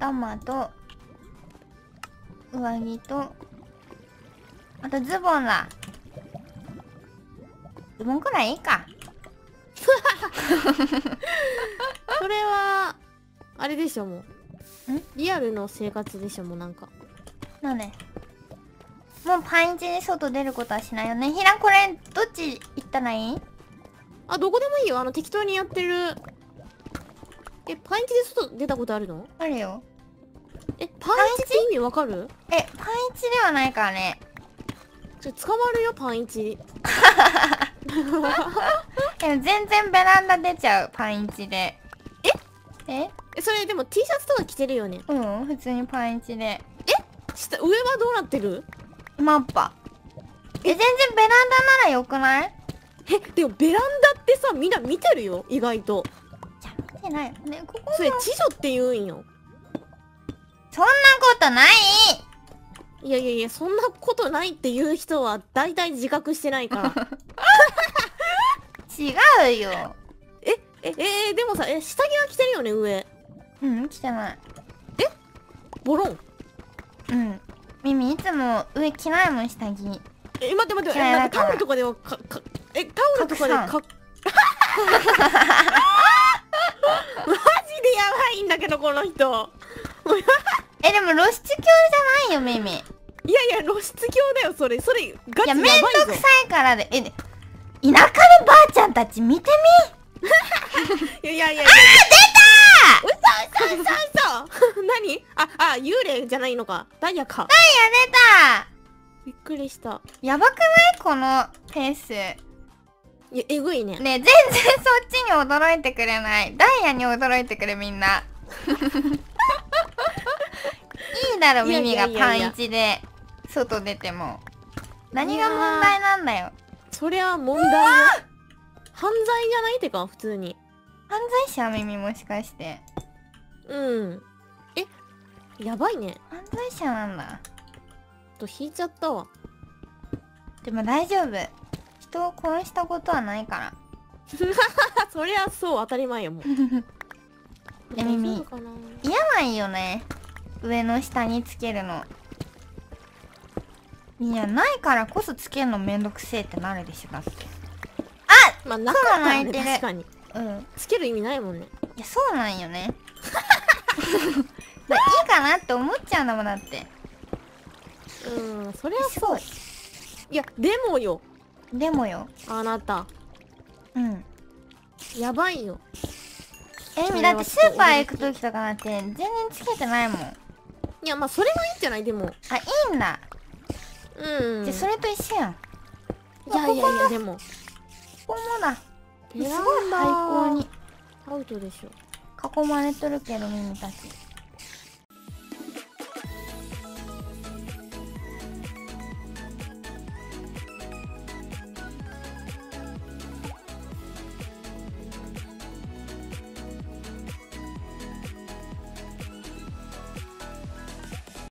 頭と上着とあとズボンだ。ズボンくらいいいか。それはあれでしょもう。リアルの生活でしょもうなんか。なんで？もうパンイチで外出ることはしないよ。ねひらこれどっち行ったらいい？あどこでもいいよ。あの適当にやってる。えパンイチで外出たことあるの？あるよえパンイチ？って意味わかる？えパンイチではないからね。それ捕まるよパンイチ。全然ベランダ出ちゃうパンイチで。え？え？えそれでも T シャツとか着てるよね？うん普通にパンイチで。下上はどうなってる？マッパ。え？全然ベランダならよくない？えでもベランダってさみんな見てるよ意外と。じゃ見てない。よねここそれ知女って言うんよそんなことない。いやいやいやそんなことないっていう人は大体自覚してないから。違うよ。えええーでもさえ下着は着てるよね上。うん来てない。ボロン。うんミミいつも上着ないもん下着。え待って待ってえなんかタオルとかではかかえタオルとかでか拡 マジでやばいんだけどこの人えでも露出鏡じゃないよミミ。いやいや露出鏡だよそれ。それガチやばいぞ。めんどくさいからで。えで田舎のばあちゃんたち見て いやいやいやいや。あ出た嘘嘘嘘嘘。何？ああ幽霊じゃないのか。ダイヤか。みやびっくりした。出たやばくない？このペース。いやえぐいね。ね全然そっちに驚いてくれない。ダイヤに驚いてくれみんな だろ耳がパンイチで外出ても何が問題なんだよそりゃ問題よ。犯罪じゃないってか普通に。犯罪者耳もしかして。うん。えやばいね。犯罪者なんだ。と引いちゃったわ。でも大丈夫。人を殺したことはないから。そりゃそう当たり前よもうえ耳大丈夫かな。嫌なんよね上の下につけるの。いやないからこそつけるのめんどくせえってなるでしょだって。まあなかったらね泣いてる確かに。うん。つける意味ないもんね。いやそうなんよね。だいいかなって思っちゃうんだもんだって。うんそりゃすごい。いやでもよ。でもよ。あなた。うん。やばいよ。えだってスーパー行く時とかだって全然つけてないもん。あいやまあそれはいいんじゃない？でも。いいんだ、うん。じゃあそれと一緒やん。いやいやいやでも。ここもだすごい最高に。アウトでしょ。囲まれとるけど耳たち